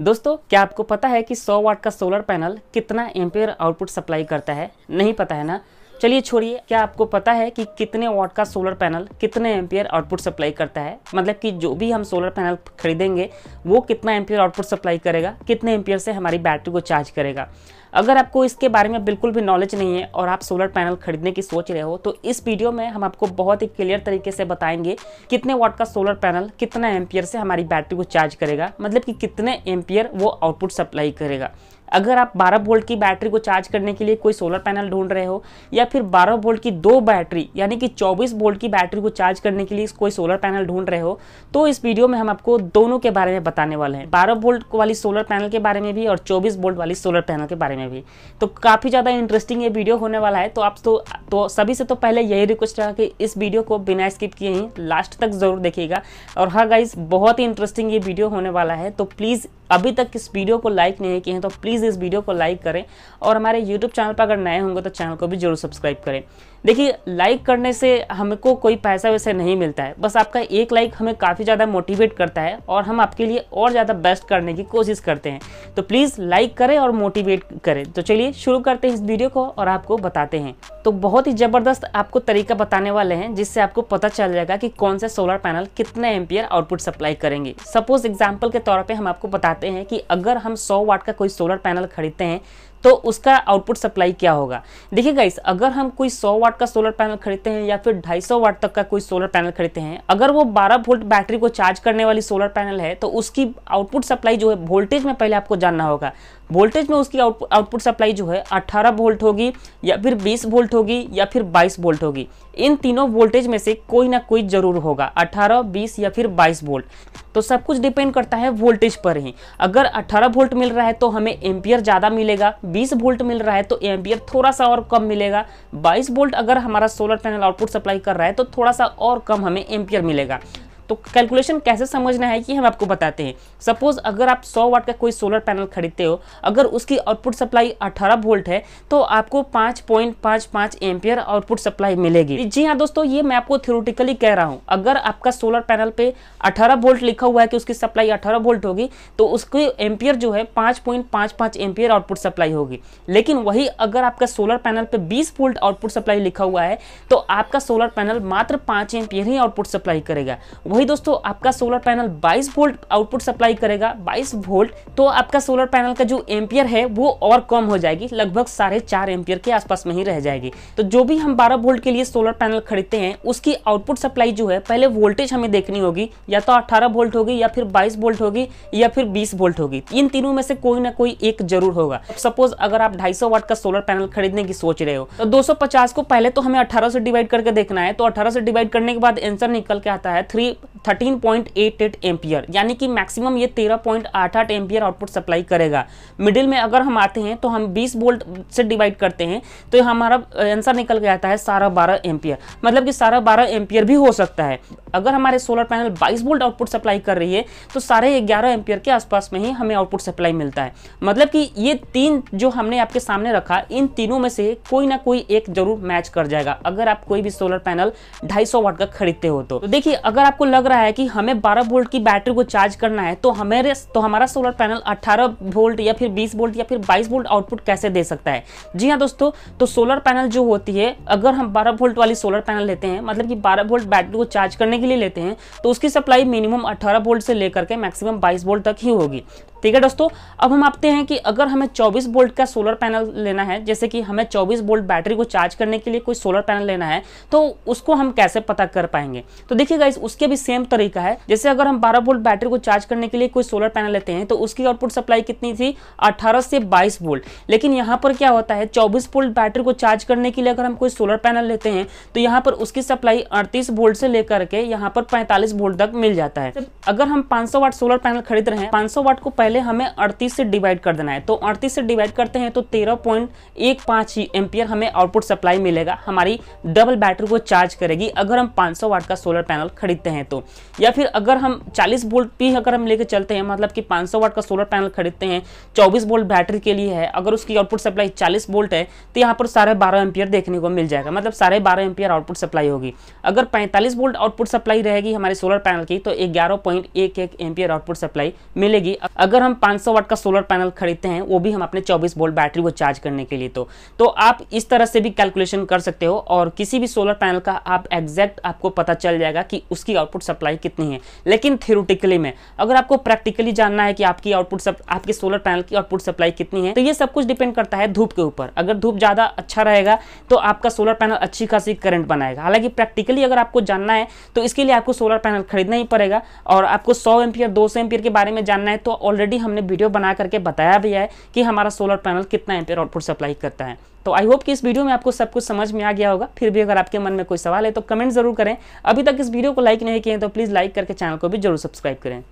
दोस्तों, क्या आपको पता है कि 100 वाट का सोलर पैनल कितना एम्पेयर आउटपुट सप्लाई करता है? नहीं पता है ना? चलिए छोड़िए, क्या आपको पता है कि कितने वाट का सोलर पैनल कितने एम्पियर आउटपुट सप्लाई करता है? मतलब कि जो भी हम सोलर पैनल खरीदेंगे, वो कितना एम्पियर आउटपुट सप्लाई करेगा, कितने एम्पियर से हमारी बैटरी को चार्ज करेगा? अगर आपको इसके बारे में बिल्कुल भी नॉलेज नहीं है और आप सोलर पैनल खरीदने की सोच रहे हो तो इस वीडियो में हम आपको बहुत ही क्लियर तरीके से बताएँगे कितने वाट का सोलर पैनल कितना एम्पियर से हमारी बैटरी को चार्ज करेगा मतलब कि कितने एम्पियर वो आउटपुट सप्लाई करेगा। अगर आप 12 वोल्ट की बैटरी को चार्ज करने के लिए कोई सोलर पैनल ढूंढ रहे हो या फिर 12 वोल्ट की दो बैटरी यानी कि 24 वोल्ट की बैटरी को चार्ज करने के लिए कोई सोलर पैनल ढूंढ रहे हो तो इस वीडियो में हम आपको दोनों के बारे में बताने वाले हैं। 12 वोल्ट वाली सोलर पैनल के बारे में भी और 24 वोल्ट वाली सोलर पैनल के बारे में भी। तो काफ़ी ज़्यादा इंटरेस्टिंग ये वीडियो होने वाला है तो आप तो, तो सभी से तो पहले यही रिक्वेस्ट रहा कि इस वीडियो को बिना स्किप किए ही लास्ट तक ज़रूर देखिएगा। और हाँ गाइज़ बहुत ही इंटरेस्टिंग ये वीडियो होने वाला है तो प्लीज़ अभी तक इस वीडियो को लाइक नहीं किए हैं तो प्लीज़ इस वीडियो को लाइक करें और हमारे यूट्यूब चैनल पर अगर नए होंगे तो चैनल को भी ज़रूर सब्सक्राइब करें। देखिए लाइक करने से हमको कोई पैसा वैसे नहीं मिलता है। बस आपका एक लाइक हमें काफ़ी ज़्यादा मोटिवेट करता है और हम आपके लिए और ज़्यादा बेस्ट करने की कोशिश करते हैं। तो प्लीज़ लाइक करें और मोटिवेट करें। तो चलिए, शुरू करते हैं इस वीडियो को और आपको बताते हैं। तो बहुत ही ज़बरदस्त आपको तरीका बताने वाले हैं, जिससे आपको पता चल जाएगा कि कौन से सोलर पैनल कितने एम्पियर आउटपुट सप्लाई करेंगे। सपोज़ एग्ज़ाम्पल के तौर पर हम आपको बताते हैं कि अगर हम सौ वाट का कोई सोलर पैनल खरीदते हैं तो उसका आउटपुट सप्लाई क्या होगा? देखिए गाइस अगर हम कोई 100 वाट का सोलर पैनल खरीदते हैं या फिर 250 वाट तक का कोई सोलर पैनल खरीदते हैं अगर वो 12 वोल्ट बैटरी को चार्ज करने वाली सोलर पैनल है तो उसकी आउटपुट सप्लाई जो है वोल्टेज में पहले आपको जानना होगा। वोल्टेज में उसकी आउटपुट सप्लाई जो है 18 वोल्ट होगी या फिर 20 वोल्ट होगी या फिर 22 वोल्ट होगी। इन तीनों वोल्टेज में से कोई ना कोई ज़रूर होगा 18, 20 या फिर 22 वोल्ट तो सब कुछ डिपेंड करता है वोल्टेज पर ही। अगर 18 वोल्ट मिल रहा है तो हमें एम्पियर ज़्यादा मिलेगा 20 वोल्ट मिल रहा है तो एम्पियर थोड़ा सा और कम मिलेगा। 22 वोल्ट अगर हमारा सोलर पैनल आउटपुट सप्लाई कर रहा है तो थोड़ा सा और कम हमें एम्पियर मिलेगा। तो कैलकुलेशन कैसे समझना है कि हम आपको बताते हैं। सपोज़ अगर आप 100 वाट का कोई सोलर पैनल खरीदते हो, अगर उसकी आउटपुट सप्लाई 18 वोल्ट है तो आपको 5.55 एम्पियर आउटपुट सप्लाई मिलेगी। जी हाँ दोस्तों, ये मैं आपको थ्योरेटिकली कह रहा हूँ। अगर आपका सोलर पैनल पे 18 वोल्ट लिखा हुआ है कि उसकी सप्लाई 18 वोल्ट होगी तो उसकी एम्पियर जो है 5.55 एम्पियर आउटपुट सप्लाई होगी। लेकिन वही अगर आपका सोलर पैनल पे 20 वोल्ट आउटपुट सप्लाई लिखा हुआ है तो आपका सोलर पैनल मात्र पाँच एम्पियर ही आउटपुट सप्लाई करेगा। वही दोस्तों, आपका solar panel 22 volt output supply करेगा। 22 वोल्ट तो आपका सोलर पैनल का जो एम्पियर है, वो और कम हो जाएगी। लगभग साढ़े चार एम्पियर के आसपास में ही रह जाएगी। तो जो भी हम 12 वोल्ट के लिए सोलर पैनल खरीदते हैं, उसकी आउटपुट सप्लाई जो है, पहले वोल्टेज हमें देखनी होगी। या तो अठारह वोल्ट होगी, या फिर बाईस वोल्ट होगी, या फिर बीस वोल्ट होगी। इन तीनों में से कोई ना कोई एक ज़रूर होगा। सपोज़ अगर आप ढाई वाट का सोलर पैनल खरीदने की सोच रहे हो तो दो सौ पचास को पहले तो हमें अठारह से डिवाइड करके देखना है। तो अठारह से डिवाइड करने के बाद आंसर निकल के आता है थ्री 13.88 एम्पियर यानी कि मैक्सिमम ये 13.88 एम्पियर आउटपुट सप्लाई करेगा। मिडिल में अगर हम आते हैं तो हम 20 वोल्ट से डिवाइड करते हैं तो हमारा आंसर निकल के आता है सारा 12 एम्पियर मतलब कि सारा 12 एम्पियर भी हो सकता है। अगर हमारे solar panel 22 volt output supply कर रही है तो साढ़े ग्यारह एम्पियर के आसपास में ही हमें आउटपुट सप्लाई मिलता है। मतलब कि ये तीन जो हमने आपके सामने रखा इन तीनों में से कोई ना कोई एक ज़रूर मैच कर जाएगा अगर आप कोई भी सोलर पैनल ढाई वाट का खरीदते हो तो, तो देखिए अगर आपको लग रहा है कि हमें 12 वोल्ट की बैटरी को चार्ज करना है तो हमें तो हमारा सोलर पैनल 18 वोल्ट या फिर 20 वोल्ट या फिर 22 वोल्ट आउटपुट कैसे दे सकता है? जी हाँ दोस्तों तो सोलर पैनल जो होती है, अगर हम 12 वोल्ट वाली सोलर पैनल लेते हैं मतलब कि 12 वोल्ट बैटरी को चार्ज करने के लिए लेते हैं तो उसकी सप्लाई मिनिमम 18 वोल्ट से लेकर के मैक्सिमम 22 वोल्ट तक ही होगी। ठीक है दोस्तों, अब हम आपते हैं कि अगर हमें 24 वोल्ट का सोलर पैनल लेना है, जैसे कि हमें 24 वोल्ट बैटरी को चार्ज करने के लिए कोई सोलर पैनल लेना है तो उसको हम कैसे पता कर पाएँगे? तो देखिएगा उसके भी सेम तरीका है। जैसे अगर हम 12 वोल्ट बैटरी को चार्ज करने के लिए कोई सोलर पैनल लेते हैं तो उसकी आउटपुट सप्लाई कितनी थी? अठारह से बाईस वोल्ट। लेकिन यहाँ पर क्या होता है? चौबीस वोल्ट बैटरी को चार्ज करने के लिए अगर हम कोई सोलर पैनल लेते हैं तो यहाँ पर उसकी सप्लाई अड़तीस वोल्ट से लेकर के यहाँ पर पैंतालीस वोल्ट तक मिल जाता है। अगर हम पाँच वाट सोलर पैनल खरीद रहे हैं, पाँच वाट को पहले हमें अड़तीस से डिवाइड कर देना है। तो अड़तीस से डिवाइड करते हैं तो तेरह पॉइंट एक पाँच एम्पियर हमें आउटपुट सप्लाई मिलेगा। हमारी डबल बैटरी को चार्ज करेगी अगर हम 500 वाट का सोलर पैनल खरीदते हैं तो। या फिर अगर हम 40 वोल्ट भी अगर हम लेके चलते हैं मतलब कि 500 वाट का सोलर पैनल खरीदते हैं 24 वोल्ट बैटरी के लिए है, अगर उसकी आउटपुट सप्लाई 40 वोल्ट है तो यहाँ पर साढ़े बारह एम्पियर देखने को मिल जाएगा। मतलब साढ़े बारह एम्पियर आउटपुट सप्लाई होगी। अगर पैंतालीस वोल्ट आउटपुट सप्लाई रहेगी हमारे सोलर पैनल की तो ग्यारह पॉइंट आउटपुट सप्लाई मिलेगी। अगर हम पाँच वाट का सोलर पैनल खरीदते हैं, वो भी हम अपने चौबीस वोल्ट बैटरी को चार्ज करने के लिए तो। तो आप इस तरह से भी कैलकुलेशन कर सकते हो, और किसी भी सोलर पैनल का आप एग्जैक्ट आपको पता चल जाएगा कि उसकी आउटपुट सप्लाई कितनी है। लेकिन थ्योरेटिकली में, अगर आपको प्रैक्टिकली जानना है कि आपकी आउटपुट आपके सोलर पैनल की आउटपुट सप्लाई कितनी है तो ये सब कुछ डिपेंड करता है धूप के ऊपर। अगर धूप ज़्यादा अच्छा रहेगा तो आपका सोलर पैनल अच्छी खासी करंट बनाएगा। हालाँकि प्रैक्टिकली अगर आपको जानना है तो इसके लिए आपको सोलर पैनल खरीदना ही पड़ेगा। और आपको सौ एम्पियर, दो सौ के बारे में जानना है तो ऑलरेडी हमने वीडियो बना करके बताया भी है कि हमारा सोलर पैनल कितना एम्पियर आउटपुट सप्लाई करता है। तो आई होप कि इस वीडियो में आपको सब कुछ समझ में आ गया होगा। फिर भी अगर आपके मन में कोई सवाल है तो कमेंट ज़रूर करें। अभी तक इस वीडियो को लाइक नहीं किए तो प्लीज़ लाइक करके चैनल को भी ज़रूर सब्सक्राइब करें।